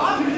Awesome.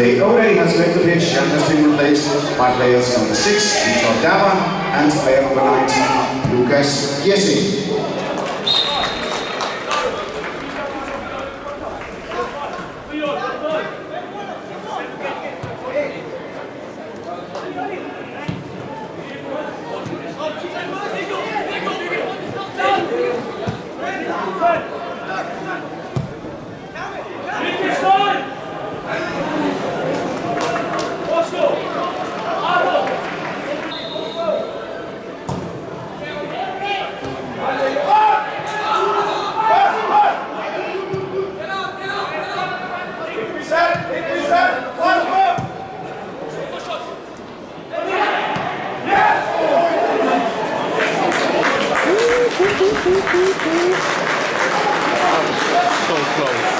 Lee O'Reilly has left the pitch and has been replaced by players number 6, Vitor Dava, and player number 19, Lucas Giesi. so close.